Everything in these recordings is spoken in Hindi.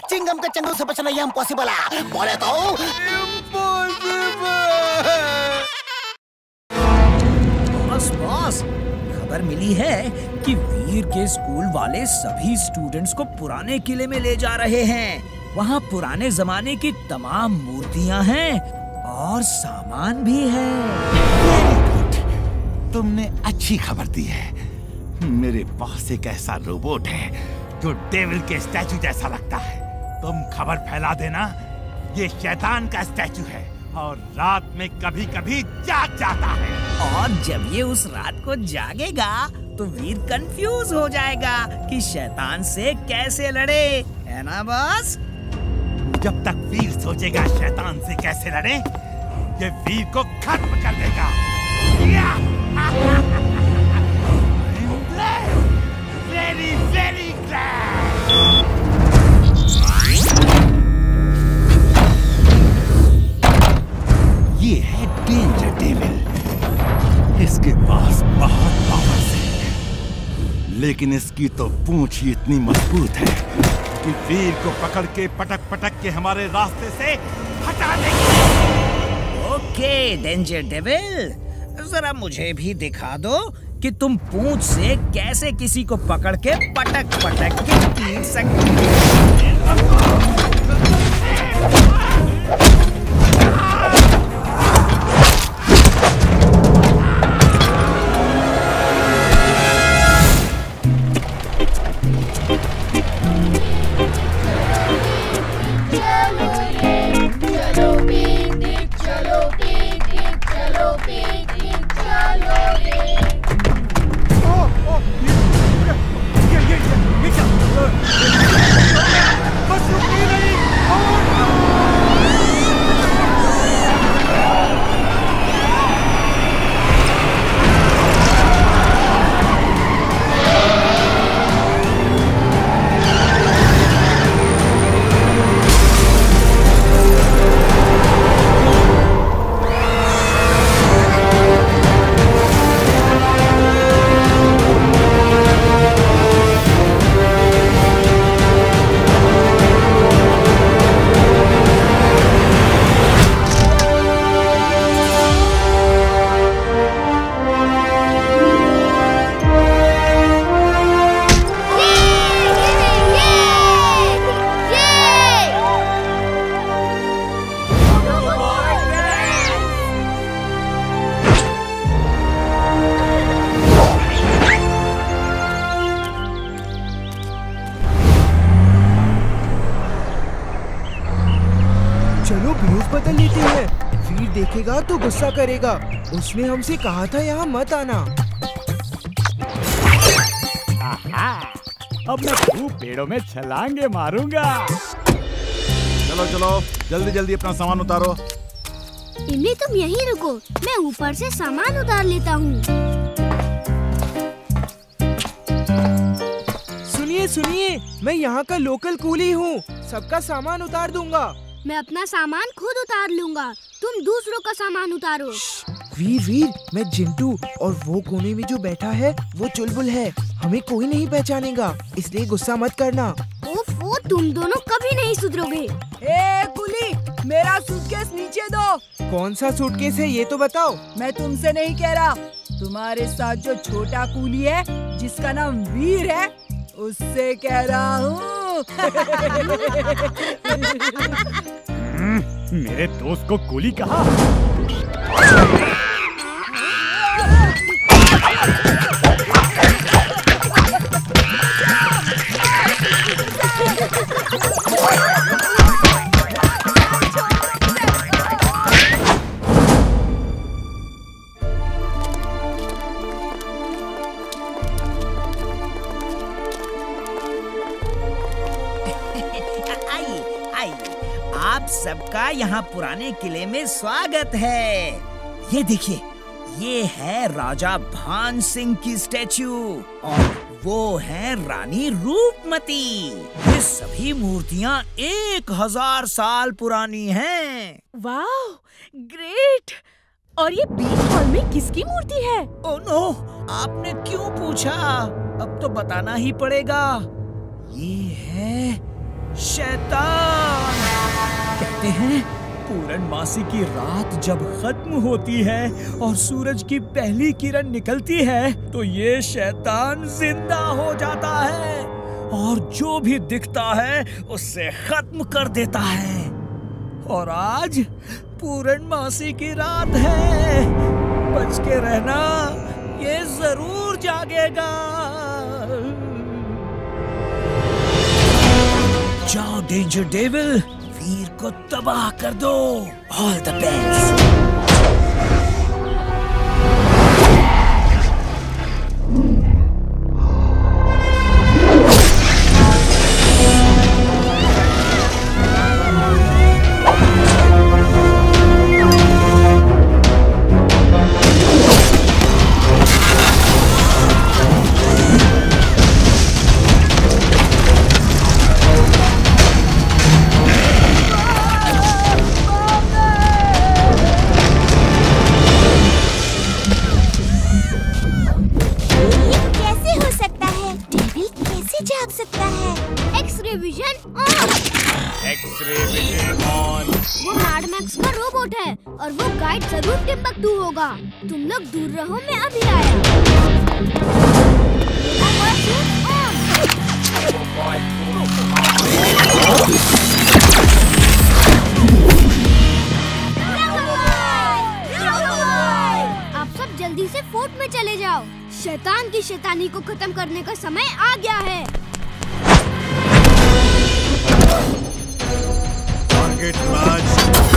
चिंगम के चंगल से बचना ये इम्पॉसिबल है बोले तो बॉस बॉस खबर मिली है कि वीर के स्कूल वाले सभी स्टूडेंट्स को पुराने किले में ले जा रहे हैं वहाँ पुराने जमाने की तमाम मूर्तियाँ हैं और सामान भी है तुमने अच्छी खबर दी है मेरे पास एक ऐसा रोबोट है जो डेविल के स्टैचू जैसा लगता है तुम खबर फैला देना। ये शैतान का स्टैचू है और रात में कभी कभी जाग जाता है। और जब ये उस रात को जागेगा तो वीर कंफ्यूज हो जाएगा कि शैतान से कैसे लड़े है ना बॉस? जब तक वीर सोचेगा शैतान से कैसे लड़े ये वीर को खत्म कर देगा। वेरी वेरी ये है डेंजर डेविल इसके पास बहुत पावर्स है। लेकिन इसकी तो पूंछ ही इतनी मज़बूत है कि वीर को पकड़ के पटक पटक के हमारे रास्ते से हटा देगी। ओके डेंजर डेविल जरा मुझे भी दिखा दो कि तुम पूंछ से कैसे किसी को पकड़ के पटक पटक के पीट सकते देखेगा तो गुस्सा करेगा। उसने हमसे कहा था यहाँ मत आना। अब मैं खूब पेड़ों में छलांगे मारूँगा। चलो चलो जल्दी जल्दी अपना सामान उतारो। इन्हें तुम यहीं रुको मैं ऊपर से सामान उतार लेता हूँ। सुनिए सुनिए मैं यहाँ का लोकल कूली हूँ। सबका सामान उतार दूँगा। मैं अपना सामान खुद उतार लूँगा। तुम दूसरों का सामान उतारो। वीर वीर मैं जिंटू और वो कोने में जो बैठा है वो चुलबुल है। हमें कोई नहीं पहचानेगा इसलिए गुस्सा मत करना। ओफो तुम दोनों कभी नहीं सुधरोगे। ए कुली मेरा सूटकेस नीचे दो। कौन सा सूटकेस है ये तो बताओ। मैं तुमसे नहीं कह रहा। तुम्हारे साथ जो छोटा कूली है जिसका नाम वीर है उससे कह रहा हूँ। मेरे दोस्त को गोली कहा। यहाँ पुराने किले में स्वागत है। ये देखिए ये है राजा भान सिंह की स्टैचू और वो है रानी रूपमती। ये सभी मूर्तियाँ एक हज़ार साल पुरानी हैं। वाह ग्रेट! और ये बीच हॉल में किसकी मूर्ति है? ओ नो आपने क्यों पूछा? अब तो बताना ही पड़ेगा। ये है शैतान। कहते हैं। पूर्णमासी की रात जब खत्म होती है और सूरज की पहली किरण निकलती है तो ये शैतान ज़िंदा हो जाता है और जो भी दिखता है, उससे खत्म कर देता है। और आज पूर्णमासी की रात है। बच के रहना, ये ज़रूर जागेगा। जाओ डेंजर डेविल। वीर को तबाह कर दो। ऑल द बेस्ट मैक्स का रोबोट है और वो गाइड ज़रूर टिम्बकटू होगा। तुम लोग दूर रहो, मैं अभी आया। आप सब जल्दी से फोर्ट में चले जाओ। शैतान की शैतानी को खत्म करने का समय आ गया है। टारगेट राज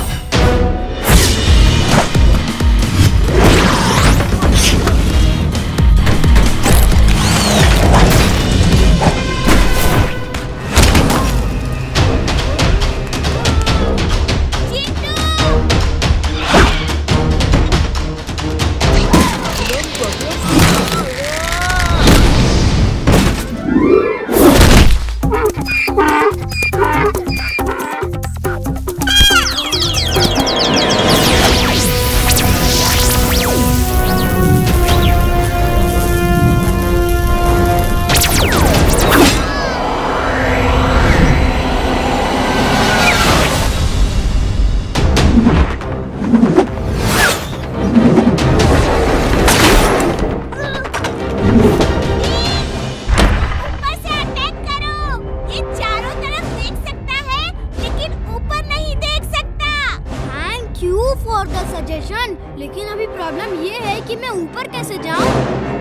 प्रॉब्लम ये है कि मैं ऊपर कैसे जाऊँ?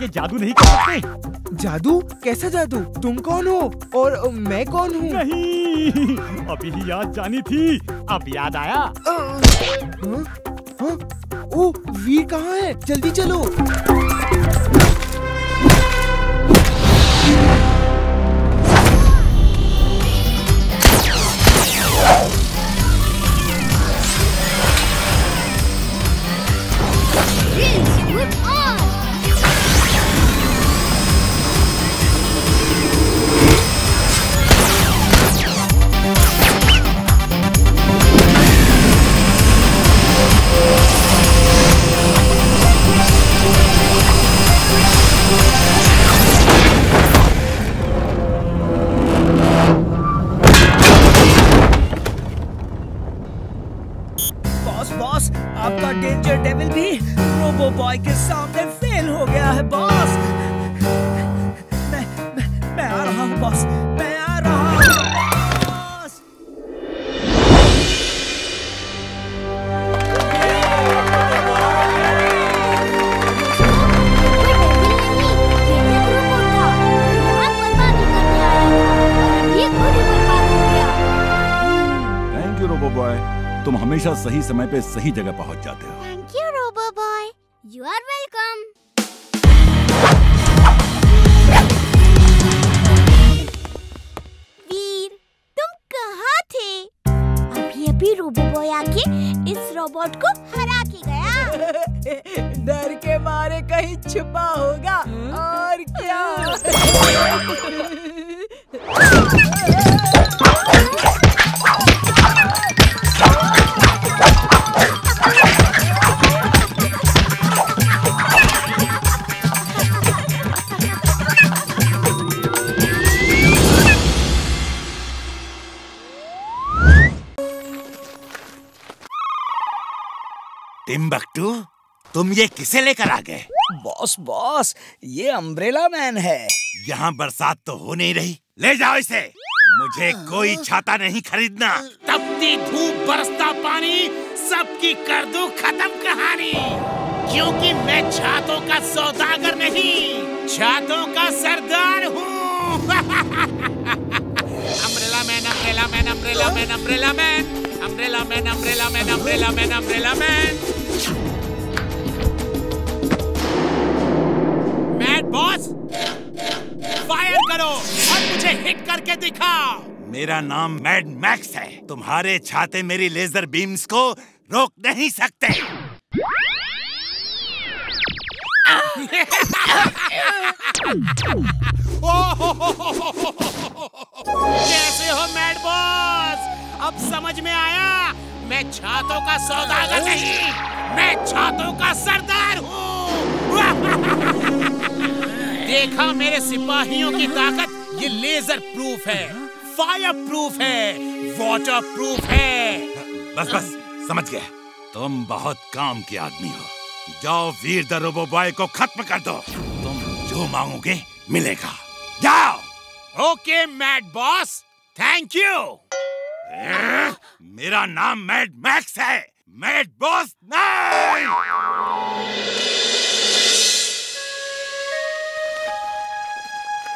के जादू नहीं कर सकते। जादू? कैसा जादू? तुम कौन हो? और मैं कौन हूँ? नहीं अभी ही याद जानी थी। अब याद आया। हाँ? हाँ? ओ वीर कहाँ है? जल्दी चलो। Whip समय पे सही जगह पहुँच जाते हो। Thank you robo boy you are welcome Veer तुम कहाँ थे? अभी अभी रोबो बॉय आके इस रोबोट को हरा के गया। डर के मारे कहीं छुपा होगा और क्या? टिम्बकटू तुम ये किसे लेकर आ गए? बॉस बॉस ये अम्ब्रेला मैन है। यहाँ बरसात तो हो नहीं रही। ले जाओ इसे। मुझे कोई छाता नहीं खरीदना। तपती धूप बरसता पानी सबकी कर दूँ खत्म कहानी। क्योंकि मैं छातों का सौदागर नहीं छातों का सरदार हूँ। umbrella man, umbrella man, umbrella man, umbrella man, umbrella man, umbrella man, umbrella man. Mad boss, fire करो और मुझे hit करके दिखा. मेरा नाम Mad Max है तुम्हारे छाते मेरी laser beams को रोक नहीं सकते Oh, ho, ho, ho, ho, ho, ho. कैसे हो मैड बॉस? अब समझ में आया मैं छातों का सौदागर नहीं मैं छातों का सरदार हूँ। देखा मेरे सिपाहियों की ताकत ये लेजर प्रूफ है फायर प्रूफ है वाटर प्रूफ है। बस बस समझ गया। तुम बहुत काम के आदमी हो। जाओ वीर द रोबो बॉय को खत्म कर दो। तुम जो मांगोगे मिलेगा। Okay mad boss thank you मेरा नाम मैड मैक्स है। मैड बॉस नहीं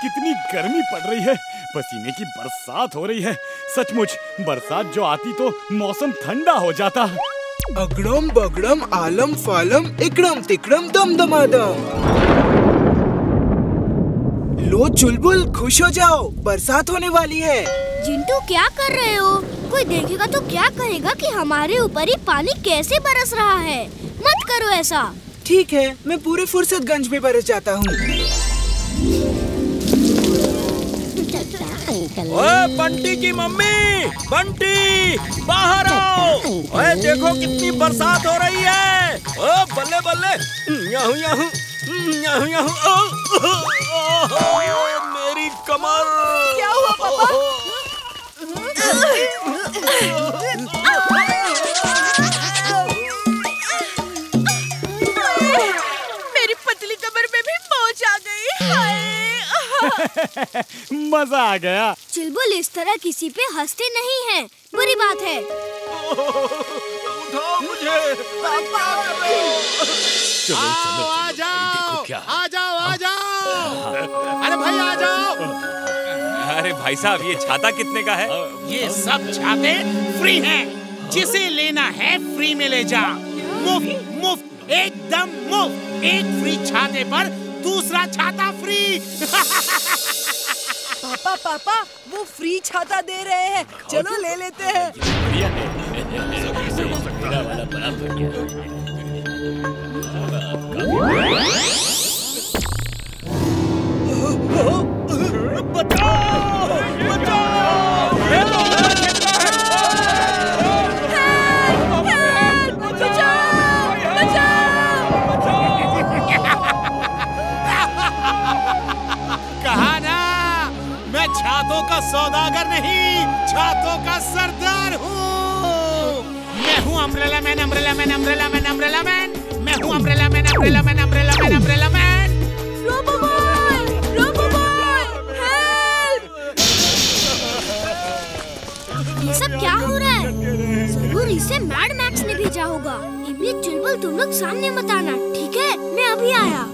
कितनी गर्मी पड़ रही है। पसीने की बरसात हो रही है। सचमुच बरसात जो आती तो मौसम ठंडा हो जाता। अगड़म बगड़म आलम फालम इकड़म तिकड़म दम दमादम लो चुलबुल खुश हो जाओ। बरसात होने वाली है। जिंटू क्या कर रहे हो? कोई देखेगा तो क्या कहेगा कि हमारे ऊपर ही पानी कैसे बरस रहा है? मत करो ऐसा। ठीक है मैं पूरे फुर्सतगंज में बरस जाता हूँ। बंटी की मम्मी बंटी बाहर आओ। ओए देखो कितनी बरसात हो रही है। ओ बल्ले बल्ले। Yahoo yahoo. Yahoo yahoo. ओ, ओ, ओ, मेरी कमर। क्या हुआ पापा? मेरी पतली कमर में भी मोच आ गई हाय। मज़ा आ गया। चिलबुल इस तरह किसी पे हँसते नहीं है। बुरी बात है। उठाओ मुझे। आओ आ जाओ आ जाओ आ जाओ। अरे भाई आ जाओ। अरे भाई साहब ये छाता कितने का है? ये सब छाते फ्री हैं। जिसे लेना है फ्री में ले जा। मुफ़्त मुफ़्त एकदम मुफ़्त एक फ्री छाते पर दूसरा छाता फ्री पापा पापा वो फ्री छाता दे रहे हैं। चलो ले लेते हैं। कहा छातों का सरदार हूँ। मैं हूँ umbrella man umbrella man umbrella man umbrella man मैं मैं हूँ umbrella man umbrella man umbrella man umbrella man robo boy robo boy help ये सब क्या हो रहा है? ज़रूर इसे मैड मैक्स ने भेजा होगा। इमली चुलबुल तुम लोग सामने मत आना ठीक है? मैं अभी आया।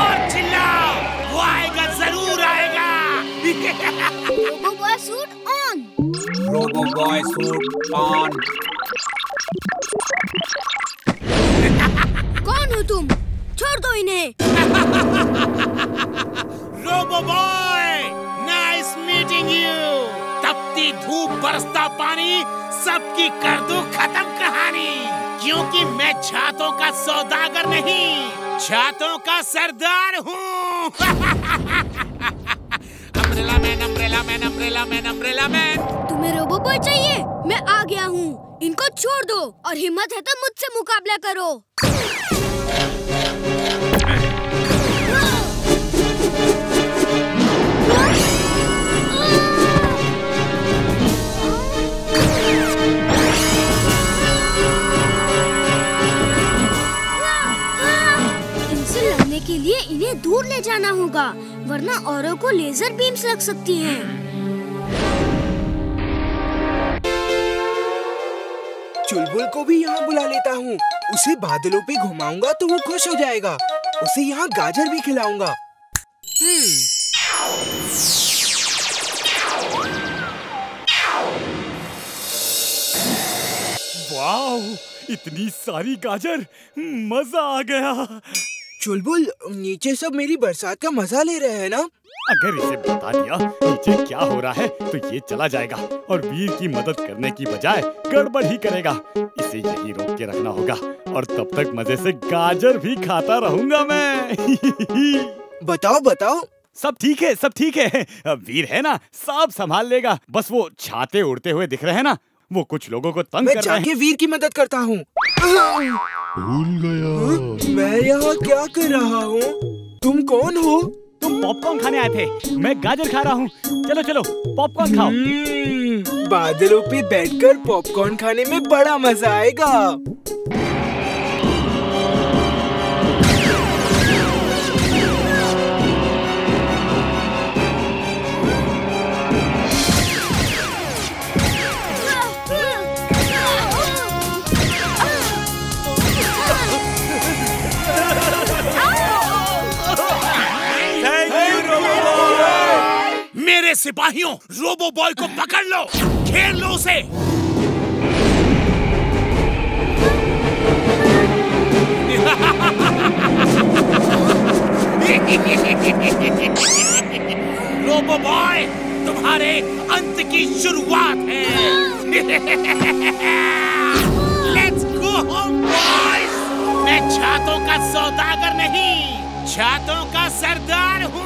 और चिल्लाओ! Robo boy suit on robo boy suit on कौन हो तुम? छोड़ दो इन्हें। Robo boy nice meeting you तपती धूप बरसता पानी सबकी कर दूँ खत्म कहानी। क्योंकि मैं छातों का सौदागर नहीं छातों का सरदार हूँ। Umbrella man umbrella man umbrella man तुम्हें रोबो बॉय चाहिए? मैं आ गया हूँ। इनको छोड़ दो और हिम्मत है तो मुझसे मुकाबला करो। वरना औरों को लेजर बीम्स लग सकती हैं। चुलबुल को भी यहाँ बुला लेता हूँ। उसे बादलों पे घुमाऊँगा तो वो खुश हो जाएगा। उसे यहाँ गाजर भी खिलाऊँगा। हम्म। वाह इतनी सारी गाजर। मज़ा आ गया। चुलबुल नीचे सब मेरी बरसात का मज़ा ले रहे हैं ना? अगर इसे बता दिया नीचे क्या हो रहा है तो ये चला जाएगा और वीर की मदद करने की बजाय गड़बड़ ही करेगा। इसे यही रोक के रखना होगा और तब तक मज़े से गाजर भी खाता रहूँगा मैं। बताओ बताओ। सब ठीक है सब ठीक है। अब वीर है ना सब संभाल लेगा। बस वो छाते उड़ते हुए दिख रहे हैं ना वो कुछ लोगों को तंग मैं कर रहे हैं। वीर की मदद करता हूँ। भूल गया। मैं यहाँ क्या कर रहा हूँ? तुम कौन हो? तुम पॉपकॉर्न खाने आए थे। मैं गाजर खा रहा हूँ। चलो चलो पॉपकॉर्न खाओ। हम्म, बादलों पे बैठकर पॉपकॉर्न खाने में बड़ा मज़ा आएगा। सिपाहियों, रोबो बॉय को पकड़ लो, खेल लो उसे। रोबो बॉय, तुम्हारे अंत की शुरुआत है। लेट्स गो होम बॉयज़ मैं छातों का सौदागर नहीं। छातों का सरदार हूँ।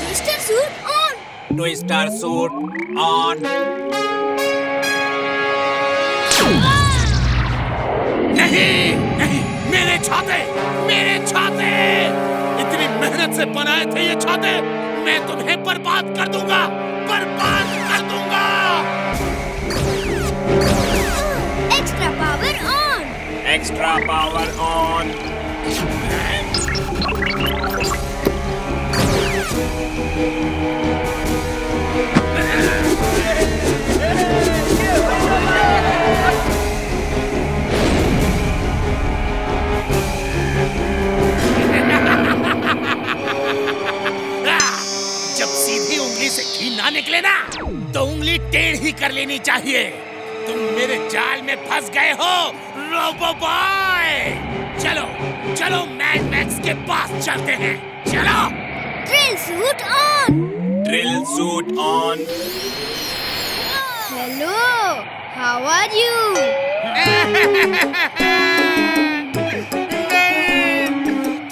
Twister suit on. Twister suit on. नहीं नहीं मेरे छाते मेरे छाते। इतनी मेहनत से बनाए थे ये छाते मैं तुम्हें बर्बाद कर दूँगा। एक्स्ट्रा पावर ऑन जब सीधी उंगली ना निकले ना तो उंगली टेढ़ ही कर लेनी चाहिए। तुम मेरे जाल में फंस गए हो रोबो बॉय चलो चलो मैड मैक्स के पास चलते हैं। चलो! Drill suit on drill suit on hello how are you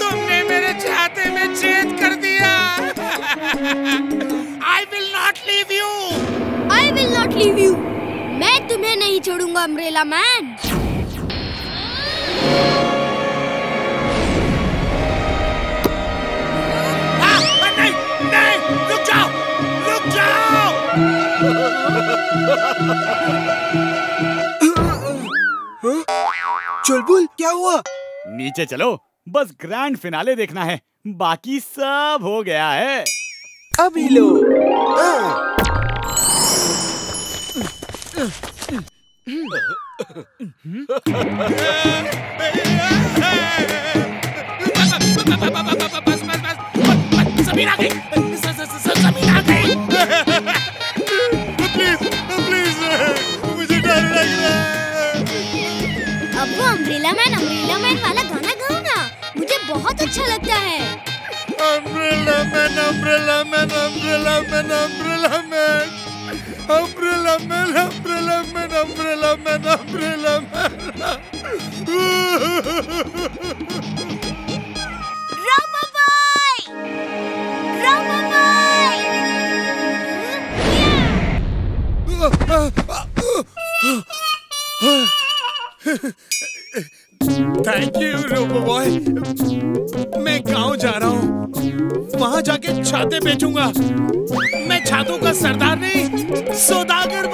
तुमने मेरे छाते में छेद कर दिया। I will not leave you I will not leave you मैं तुम्हें नहीं छोड़ूँगा अम्ब्रेला मैन चुलबुल क्या हुआ नीचे चलो बस ग्रैंड फिनाले देखना है बाकी सब हो गया है अभी लो ज़मीन आ गई ज- ज- ज- अच्छा लगता है। Umbrella man umbrella man umbrella man umbrella man. Umbrella man umbrella man umbrella man umbrella Ramabai thank you robo boy मैं गाँव जा रहा हूँ। वहाँ जाके छाते बेचूँगा। मैं छातों का सरदार नहीं, सौदागर